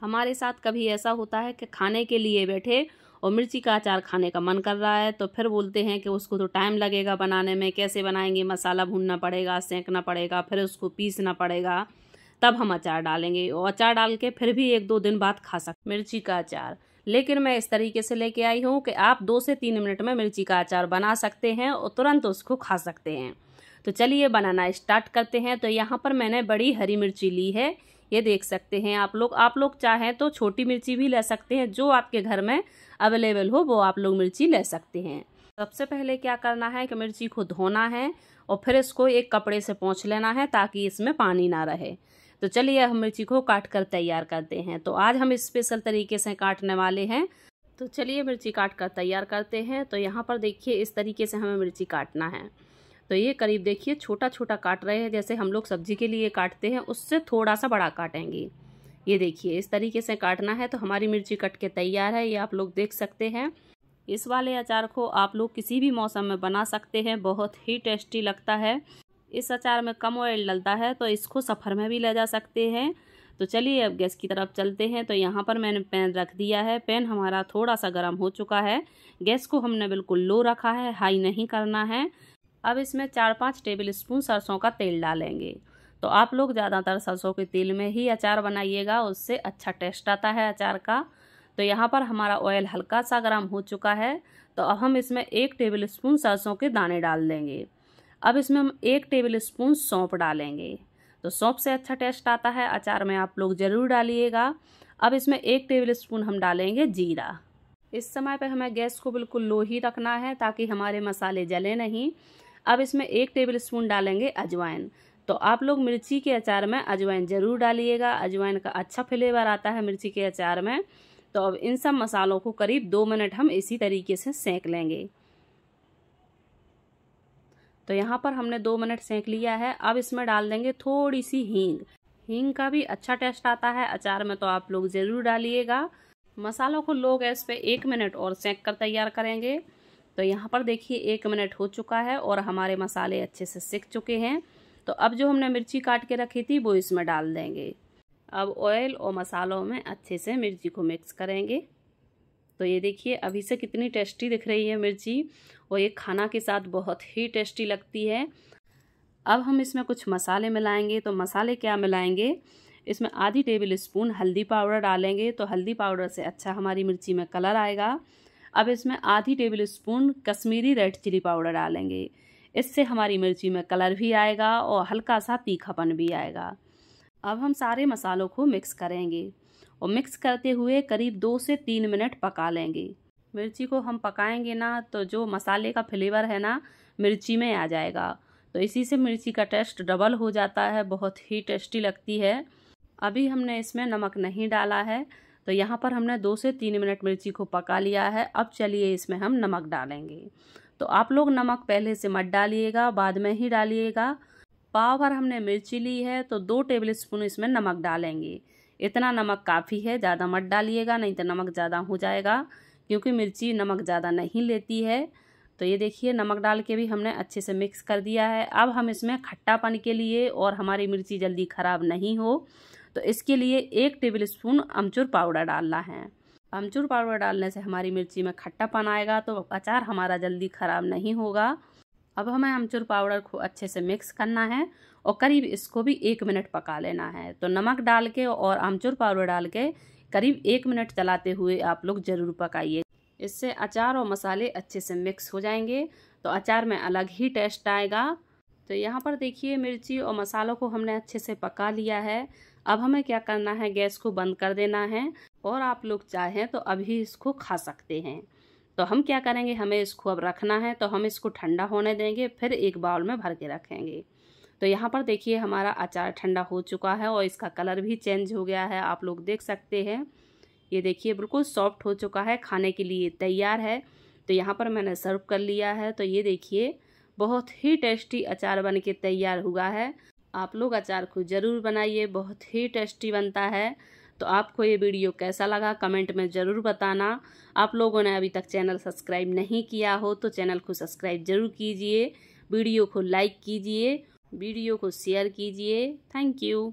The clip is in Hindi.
हमारे साथ कभी ऐसा होता है कि खाने के लिए बैठे और मिर्ची का अचार खाने का मन कर रहा है तो फिर बोलते हैं कि उसको तो टाइम लगेगा बनाने में, कैसे बनाएँगे, मसाला भूनना पड़ेगा, सेंकना पड़ेगा, फिर उसको पीसना पड़ेगा, तब हम अचार डालेंगे और अचार डाल के फिर भी एक दो दिन बाद खा सकते मिर्ची का अचार। लेकिन मैं इस तरीके से लेके आई हूँ कि आप दो से तीन मिनट में मिर्ची का अचार बना सकते हैं और तुरंत उसको खा सकते हैं। तो चलिए बनाना स्टार्ट करते हैं। तो यहाँ पर मैंने बड़ी हरी मिर्ची ली है। ये देख सकते हैं आप लोग। आप लोग चाहें तो छोटी मिर्ची भी ले सकते हैं, जो आपके घर में अवेलेबल हो, वो आप लोग मिर्ची ले सकते हैं। सबसे पहले क्या करना है कि मिर्ची को धोना है और फिर इसको एक कपड़े से पोंछ लेना है ताकि इसमें पानी ना रहे। तो चलिए, हम मिर्ची को काट कर तैयार करते हैं। तो आज हम स्पेशल तरीके से काटने वाले हैं। तो चलिए, मिर्ची काट कर तैयार करते हैं। तो यहाँ पर देखिए, इस तरीके से हमें मिर्ची काटना है। तो ये करीब देखिए छोटा छोटा काट रहे हैं, जैसे हम लोग सब्ज़ी के लिए काटते हैं, उससे थोड़ा सा बड़ा काटेंगे। ये देखिए, इस तरीके से काटना है तो हमारी मिर्ची कट के तैयार है, ये आप लोग देख सकते हैं। इस वाले अचार को आप लोग किसी भी मौसम में बना सकते हैं, बहुत ही टेस्टी लगता है। इस अचार में कम ऑयल डलता है तो इसको सफ़र में भी ले जा सकते हैं। तो चलिए, अब गैस की तरफ़ चलते हैं तो यहाँ पर मैंने पैन रख दिया है। पैन हमारा थोड़ा सा गर्म हो चुका है। गैस को हमने बिल्कुल लो रखा है, हाई नहीं करना है। अब इसमें चार पाँच टेबल स्पून सरसों का तेल डालेंगे। तो आप लोग ज़्यादातर सरसों के तेल में ही अचार बनाइएगा, उससे अच्छा टेस्ट आता है अचार का। तो यहाँ पर हमारा ऑयल हल्का सा गर्म हो चुका है तो अब हम इसमें एक टेबल स्पून सरसों के दाने डाल देंगे। अब इसमें हम एक टेबल स्पून सौंप डालेंगे। तो सौंप से अच्छा टेस्ट आता है, अचार में आप लोग ज़रूर डालिएगा। अब इसमें एक टेबल स्पून हम डालेंगे जीरा। इस समय पे हमें गैस को बिल्कुल लो ही रखना है, ताकि हमारे मसाले जले नहीं। अब इसमें एक टेबल स्पून डालेंगे अजवाइन। तो आप लोग मिर्ची के अचार में अजवाइन ज़रूर डालिएगा। अजवाइन का अच्छा फ्लेवर आता है मिर्ची के अचार में। तो अब इन सब मसालों को करीब दो मिनट हम इसी तरीके से सेंक लेंगे। तो यहाँ पर हमने दो मिनट सेंक लिया है। अब इसमें डाल देंगे थोड़ी सी हींग। हींग का भी अच्छा टेस्ट आता है। अचार में तो आप लोग ज़रूर डालिएगा। मसालों को लो गैस पे एक मिनट और सेंक कर तैयार करेंगे। तो यहाँ पर देखिए, एक मिनट हो चुका है और हमारे मसाले अच्छे से सिक चुके हैं। तो अब जो हमने मिर्ची काट के रखी थी, वो इसमें डाल देंगे। अब ऑयल और मसालों में अच्छे से मिर्ची को मिक्स करेंगे। तो ये देखिए, अभी से कितनी टेस्टी दिख रही है मिर्ची, और ये खाना के साथ बहुत ही टेस्टी लगती है। अब हम इसमें कुछ मसाले मिलाएँगे। तो मसाले क्या मिलाएँगे? इसमें आधी टेबल स्पून हल्दी पाउडर डालेंगे। तो हल्दी पाउडर से अच्छा हमारी मिर्ची में कलर आएगा। अब इसमें आधी tablespoon Kashmiri red chilli powder डालेंगे। इससे हमारी मिर्ची में कलर भी आएगा और हल्का सा तीखापन भी आएगा। अब हम सारे मसालों को मिक्स करेंगे और मिक्स करते हुए करीब दो से तीन मिनट पका लेंगे। मिर्ची को हम पकाएँगे ना तो जो मसाले का फ्लेवर है ना, मिर्ची में आ जाएगा। तो इसी से मिर्ची का टेस्ट डबल हो जाता है, बहुत ही टेस्टी लगती है। अभी हमने इसमें नमक नहीं डाला है। तो यहाँ पर हमने दो से तीन मिनट मिर्ची को पका लिया है। अब चलिए इसमें हम नमक डालेंगे। तो आप लोग नमक पहले से मत डालिएगा, बाद में ही डालिएगा। पाव भर हमने मिर्ची ली है तो दो टेबल स्पून इसमें नमक डालेंगे। इतना नमक काफ़ी है, ज़्यादा मत डालिएगा, नहीं तो नमक ज़्यादा हो जाएगा, क्योंकि मिर्ची नमक ज़्यादा नहीं लेती है। तो ये देखिए, नमक डाल के भी हमने अच्छे से मिक्स कर दिया है। अब हम इसमें खट्टापन के लिए और हमारी मिर्ची जल्दी ख़राब नहीं हो तो इसके लिए एक टेबल स्पून अमचूर पाउडर डालना है। अमचूर पाउडर डालने से हमारी मिर्ची में खट्टापन आएगा तो अचार हमारा जल्दी ख़राब नहीं होगा। अब हमें अमचूर पाउडर को अच्छे से मिक्स करना है और करीब इसको भी एक मिनट पका लेना है। तो नमक डाल के और अमचूर पाउडर डाल के करीब एक मिनट चलाते हुए आप लोग ज़रूर पकाइए। इससे अचार और मसाले अच्छे से मिक्स हो जाएँगे तो अचार में अलग ही टेस्ट आएगा। तो यहाँ पर देखिए मिर्ची और मसालों को हमने अच्छे से पका लिया है। अब हमें क्या करना है? गैस को बंद कर देना है और आप लोग चाहें तो अभी इसको खा सकते हैं। तो हम क्या करेंगे? हमें इसको अब रखना है तो हम इसको ठंडा होने देंगे, फिर एक बाउल में भर के रखेंगे। तो यहाँ पर देखिए हमारा अचार ठंडा हो चुका है और इसका कलर भी चेंज हो गया है, आप लोग देख सकते हैं। ये देखिए बिल्कुल सॉफ्ट हो चुका है, खाने के लिए तैयार है। तो यहाँ पर मैंने सर्व कर लिया है। तो ये देखिए बहुत ही टेस्टी अचार बन के तैयार हुआ है। आप लोग अचार को ज़रूर बनाइए, बहुत ही टेस्टी बनता है। तो आपको ये वीडियो कैसा लगा कमेंट में ज़रूर बताना। आप लोगों ने अभी तक चैनल सब्सक्राइब नहीं किया हो तो चैनल को सब्सक्राइब ज़रूर कीजिए, वीडियो को लाइक कीजिए, वीडियो को शेयर कीजिए। Thank you.